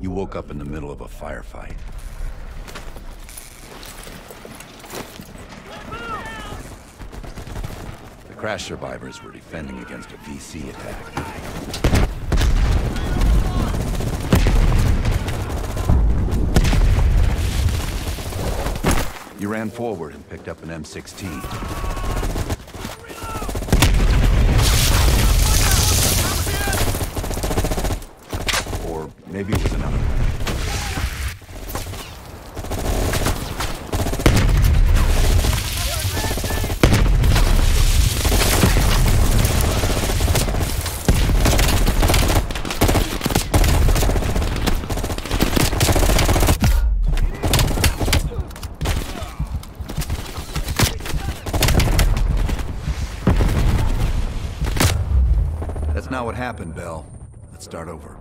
You woke up in the middle of a firefight. The crash survivors were defending against a VC attack. You ran forward and picked up an M16. Or maybe it was another one. That's not what happened, Bell. Let's start over.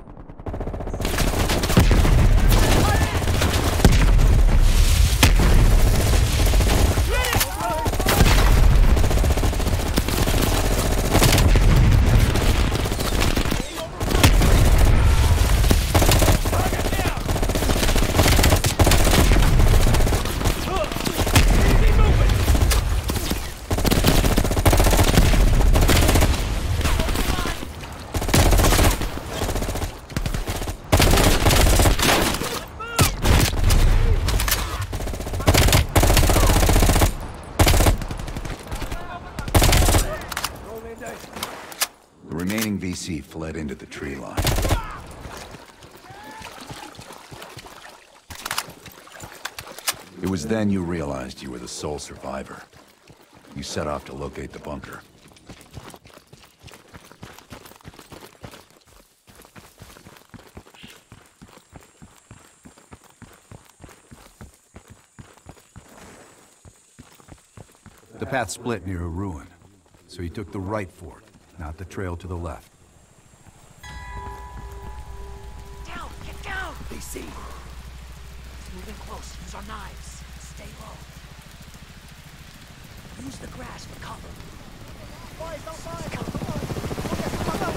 The remaining VC fled into the tree line. It was then you realized you were the sole survivor. You set off to locate the bunker. The path split near a ruin, so you took the right fork, not the trail to the left. Use the grass for cover. Boys, don't fight! Come on! Come on!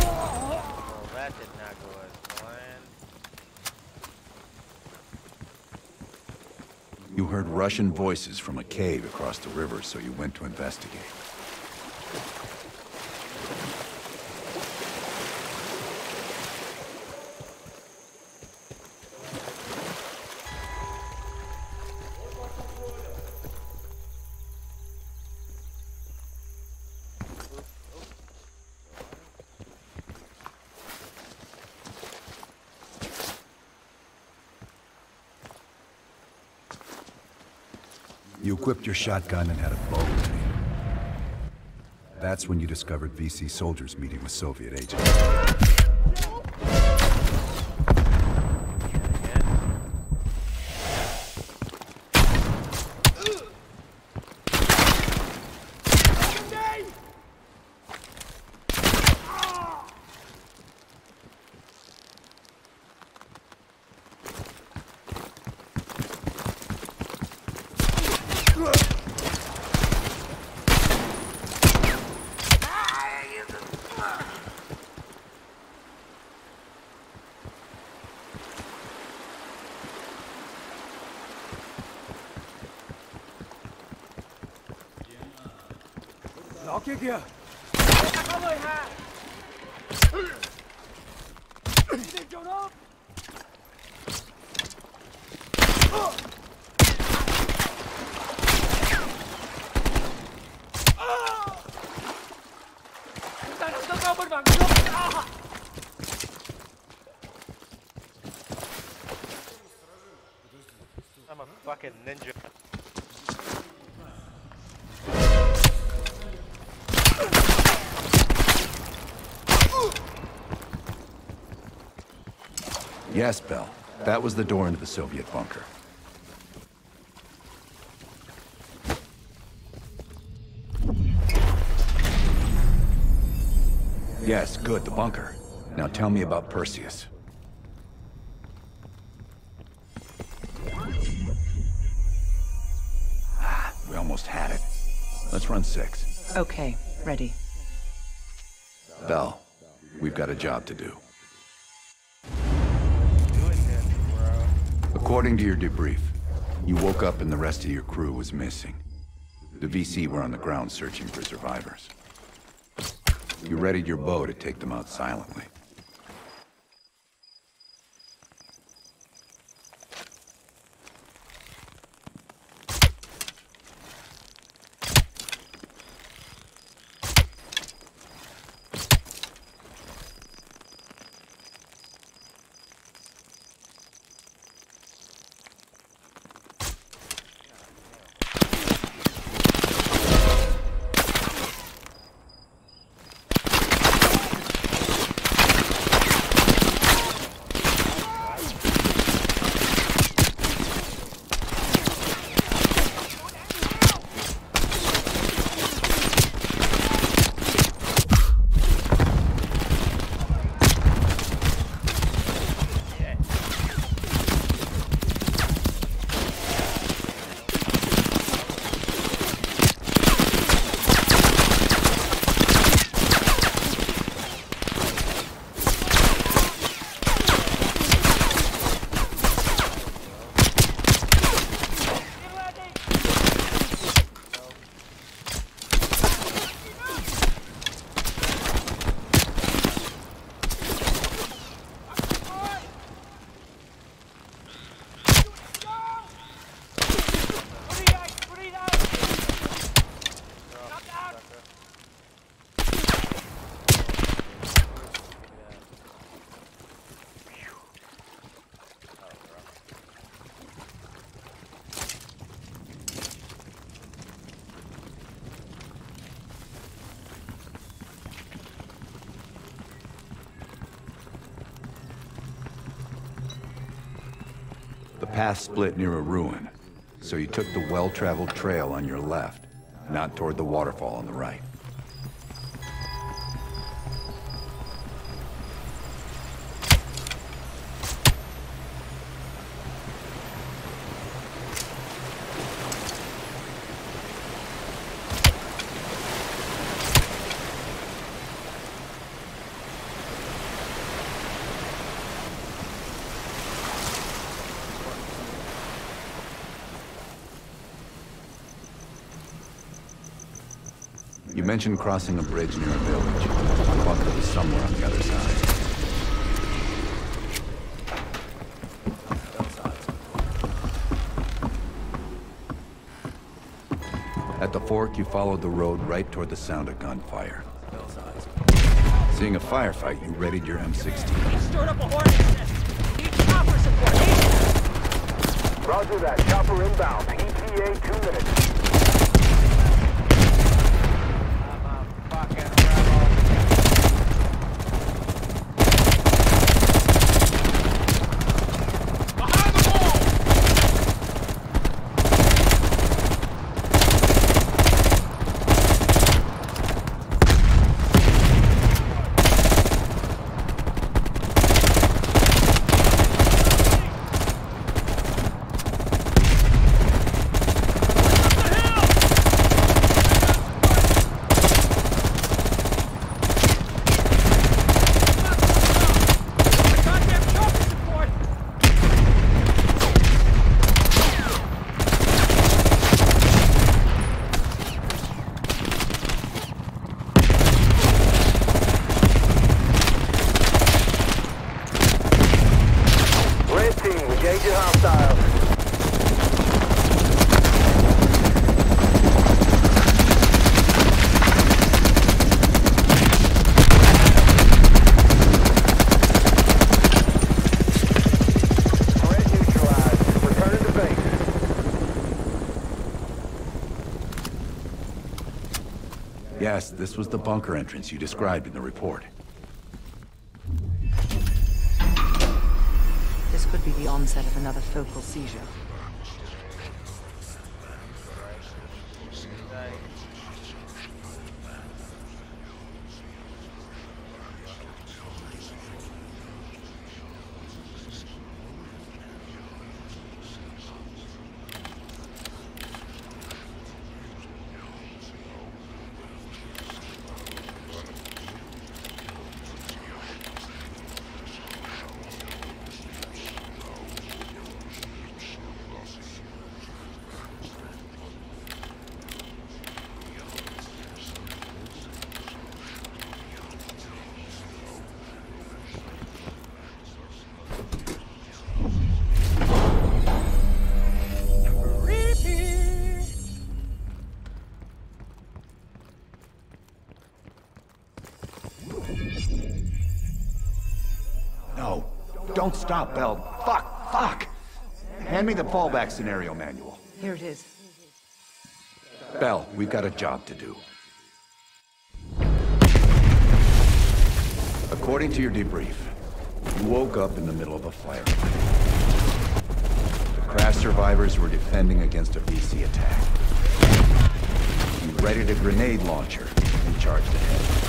Oh, that did not go as planned. You heard Russian voices from a cave across the river, so you went to investigate. You equipped your shotgun and had a bow. That's when you discovered VC soldiers meeting with Soviet agents. I'm a fucking ninja. Yes, Bell. That was the door into the Soviet bunker. Yes, good, the bunker. Now tell me about Perseus. Ah, we almost had it. Let's run six. Okay, ready. Bell, we've got a job to do. According to your debrief, you woke up and the rest of your crew was missing. The VC were on the ground searching for survivors. You readied your bow to take them out silently. Path split near a ruin, so you took the well-traveled trail on your left, not toward the waterfall on the right. Mentioned crossing a bridge near a village. The bunker was somewhere on the other side. At the fork, you followed the road right toward the sound of gunfire. Seeing a firefight, you readied your M16. Stirred up a hornet's nest. Need chopper support. Roger that. Chopper inbound. ETA two minutes. This was the bunker entrance you described in the report. This could be the onset of another focal seizure. Don't stop, Bell. Fuck, fuck! Hand me the fallback scenario manual. Here it is. Bell, we've got a job to do. According to your debrief, you woke up in the middle of a firefight. The crash survivors were defending against a VC attack. You readied a grenade launcher and charged ahead.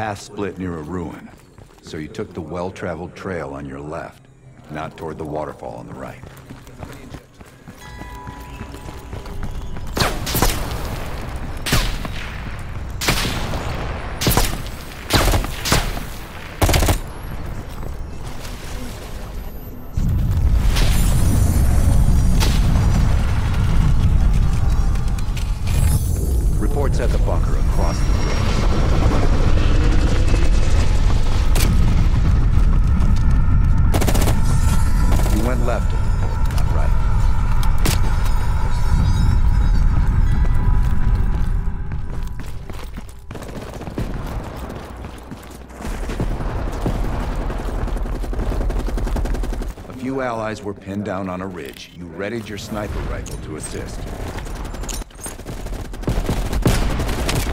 Path split near a ruin, so you took the well-traveled trail on your left, not toward the waterfall on the right. Few allies were pinned down on a ridge. You readied your sniper rifle to assist.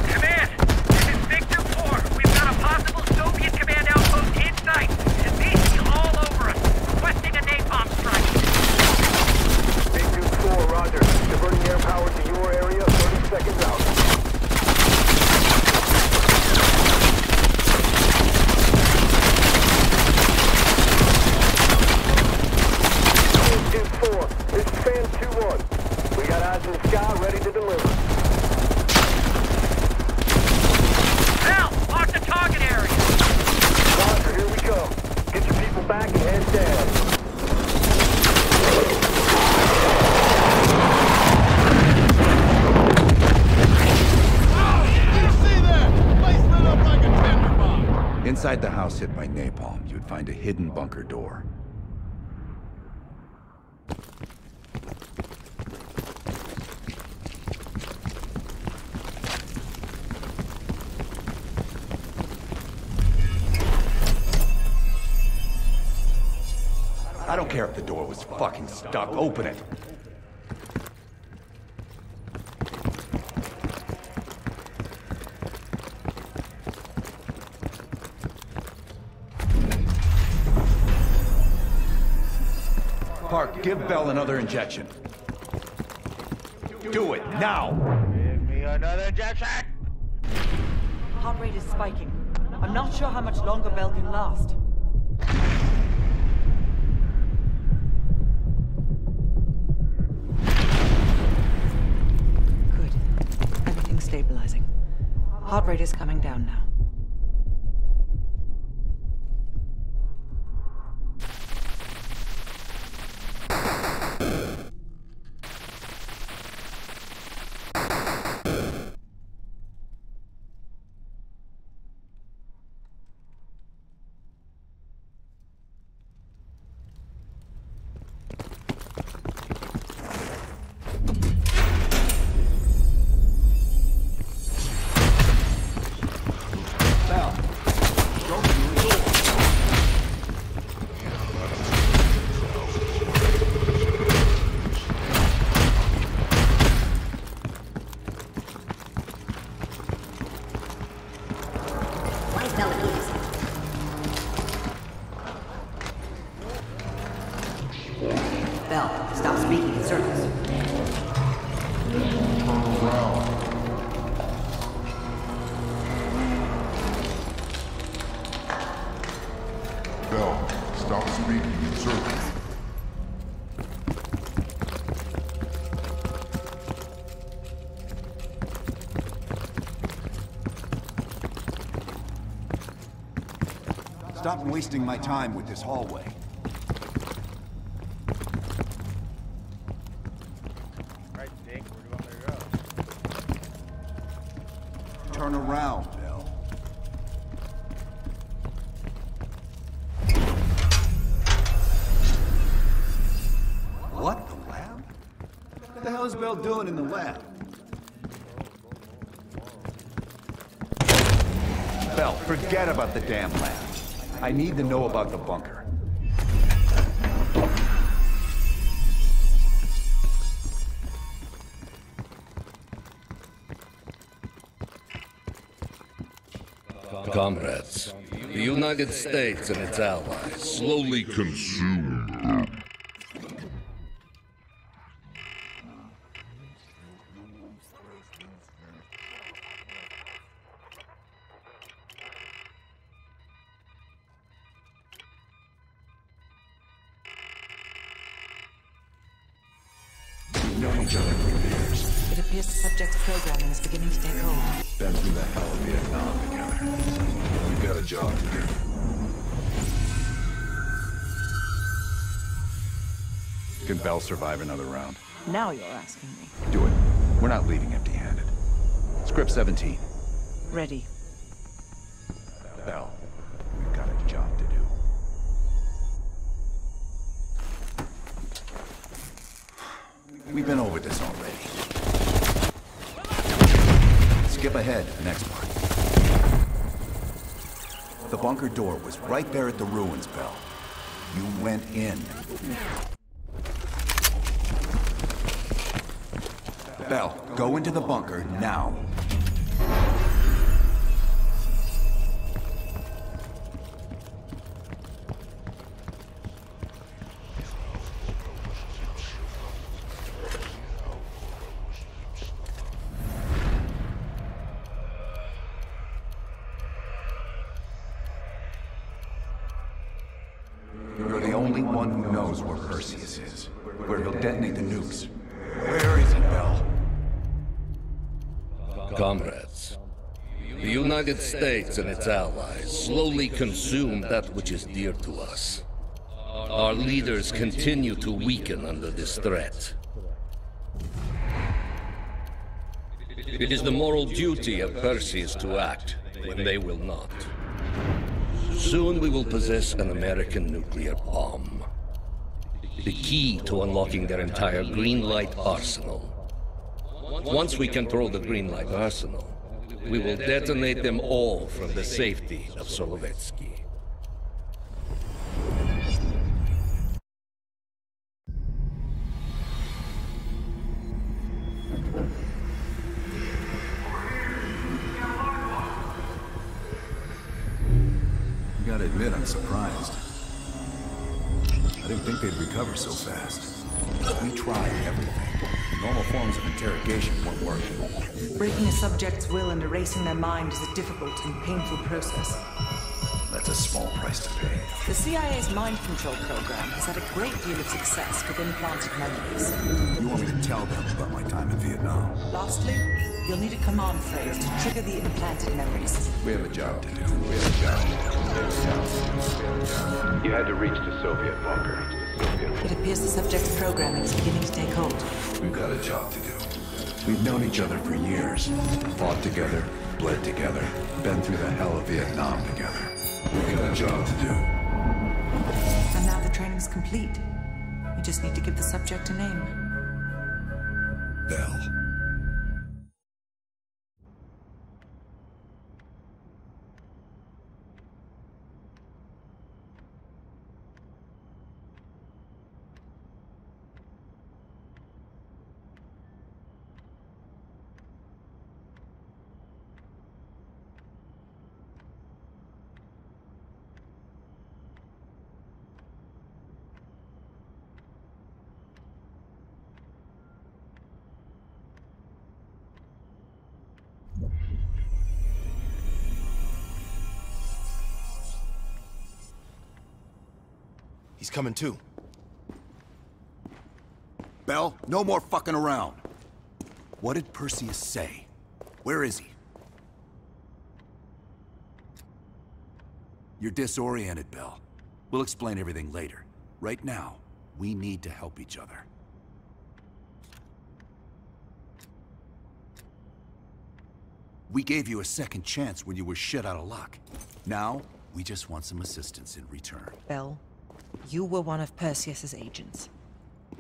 Command! This is Victor 4. We've got a possible Soviet command outpost in sight. And VC all over us. Requesting a napalm strike. Big Duke 4, roger. Diverting air power to your area, 30 seconds out. Big Duke 4, this is Fan 2-1. We got eyes in the sky ready to deliver. Hell! Mark the target area! Roger, here we go. Get your people back and head down. Hit by napalm, you'd find a hidden bunker door. I don't care if the door was fucking stuck. Open it. Give Bell another injection. Do it, now! Give me another injection! Heart rate is spiking. I'm not sure how much longer Bell can last. Good. Everything's stabilizing. Heart rate is coming down now. Stop wasting my time with this hallway. Right, Dick. Where do you want me to go? Turn around. What? The lab? What the hell is Bell doing in the lab? Bell, forget about the damn lab. I need to know about the bunker. Comrades, the United States and its allies slowly consume. We've known each other for years. It appears the subject's programming is beginning to take hold. Been through the hell of Vietnam together. We've got a job to do. Can Bell survive another round? Now you're asking me. Do it. We're not leaving empty-handed. Script 17. Ready. Bell, we've got a job to do. We've been over this already. Skip ahead to the next part. The bunker door was right there at the ruins, Bell. You went in. Bell, go into the bunker now. You're the only one who knows where Perseus is, where he'll detonate the nukes. Where is he, Bell? Comrades, the United States and its allies slowly consume that which is dear to us. Our leaders continue to weaken under this threat. It is the moral duty of Perseus to act when they will not. Soon we will possess an American nuclear bomb. The key to unlocking their entire green light arsenal. Once we control the green light arsenal, we will detonate them all from the safety of Solovetsky. Erasing their mind is a difficult and painful process. That's a small price to pay. The CIA's mind control program has had a great deal of success with implanted memories. You want me to tell them about my time in Vietnam? Lastly, you'll need a command phrase to trigger the implanted memories. We have a job to do. We have a job. We have a job. You had to reach the Soviet bunker. It appears the subject's programming is beginning to take hold. We've got a job to do. We've known each other for years. Fought together, bled together, been through the hell of Vietnam together. We've got a job to do. And now the training's complete. We just need to give the subject a name. Bell. He's coming too. Bell, no more fucking around. What did Perseus say? Where is he? You're disoriented, Bell. We'll explain everything later. Right now, we need to help each other. We gave you a second chance when you were shit out of luck. Now, we just want some assistance in return. Bell, you were one of Perseus's agents.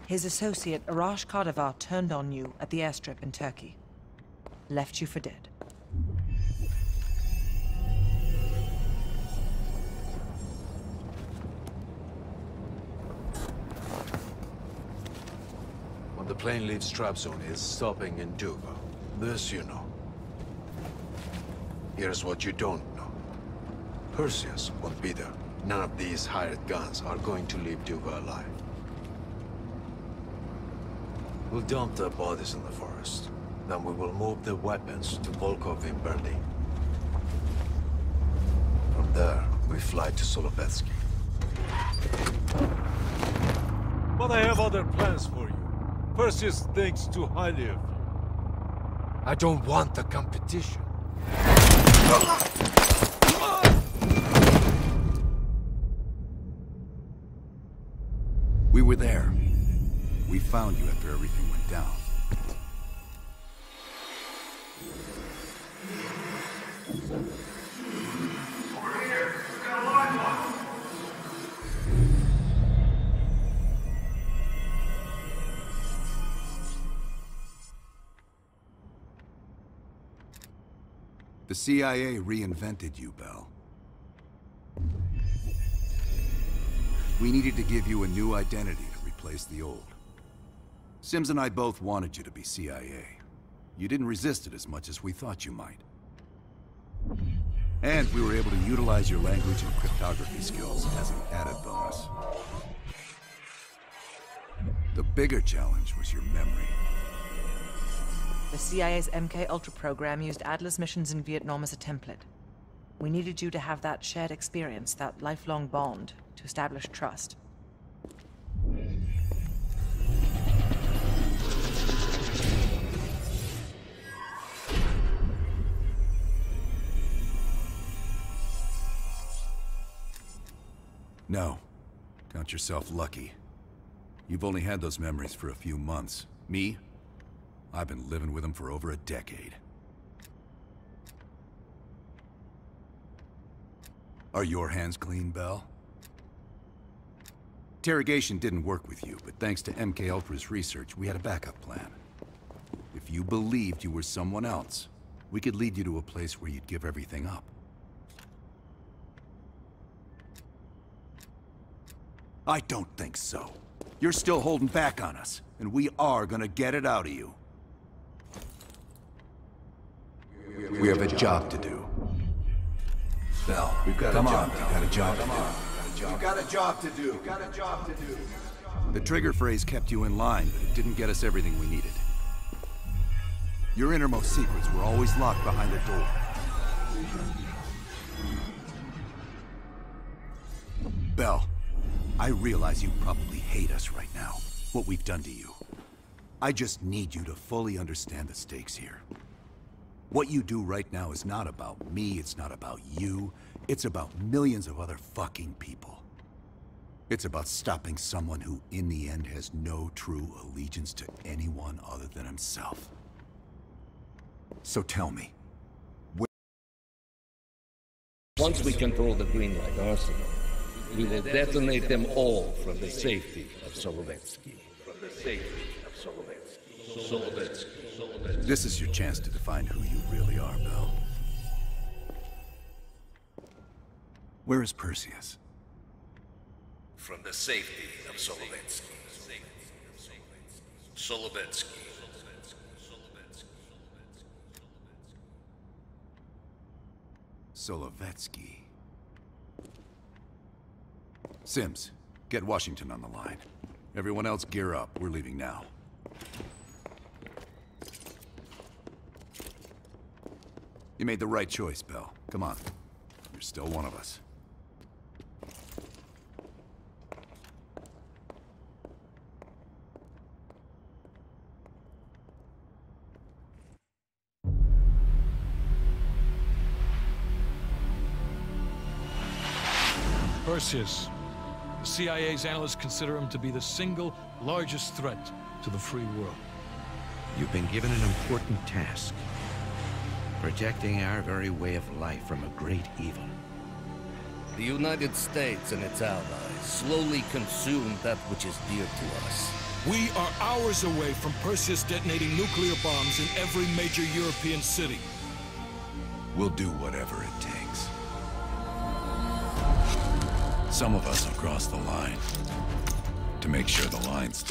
His associate, Arash Kadivar, turned on you at the airstrip in Turkey. Left you for dead. When the plane leaves Trabzon, it's stopping in Duga. This you know. Here's what you don't know. Perseus won't be there. None of these hired guns are going to leave Duga alive. We'll dump their bodies in the forest. Then we will move the weapons to Volkov in Berlin. From there, we fly to Solovetsky. But I have other plans for you. Perseus thinks too highly of you. I don't want the competition. We were there. We found you after everything went down. The CIA reinvented you, Bell. We needed to give you a new identity to replace the old. Sims and I both wanted you to be CIA. You didn't resist it as much as we thought you might. And we were able to utilize your language and cryptography skills as an added bonus. The bigger challenge was your memory. The CIA's MK Ultra program used Adler's missions in Vietnam as a template. We needed you to have that shared experience, that lifelong bond, to establish trust. No. Count yourself lucky. You've only had those memories for a few months. Me? I've been living with them for over a decade. Are your hands clean, Bell? Interrogation didn't work with you, but thanks to MK Ultra's research, we had a backup plan. If you believed you were someone else, we could lead you to a place where you'd give everything up. I don't think so. You're still holding back on us, and we are gonna get it out of you. We have a job to do. Bell, we've got come on, we've got a job to do. You've got a job to do. You've got a job to do. The trigger phrase kept you in line, but it didn't get us everything we needed. Your innermost secrets were always locked behind a door. Bell, I realize you probably hate us right now, what we've done to you. I just need you to fully understand the stakes here. What you do right now is not about me, it's not about you, it's about millions of other fucking people. It's about stopping someone who, in the end, has no true allegiance to anyone other than himself. So tell me, Once we control the Green Light Arsenal, we will detonate them all from the safety of Solovetsky. From the safety of Solovetsky. Solovetsky. Solovetsky. this is your chance to define who you really are, Bell. Where is Perseus? From the safety of Solovetsky. Solovetsky. Solovetsky. Sims, get Washington on the line. Everyone else gear up. We're leaving now. You made the right choice, Bell. Come on. You're still one of us. Perseus. The CIA's analysts consider him to be the single largest threat to the free world. You've been given an important task. Protecting our very way of life from a great evil. The United States and its allies slowly consume that which is dear to us. We are hours away from Perseus detonating nuclear bombs in every major European city. We'll do whatever it takes. Some of us have crossed the line. To make sure the line's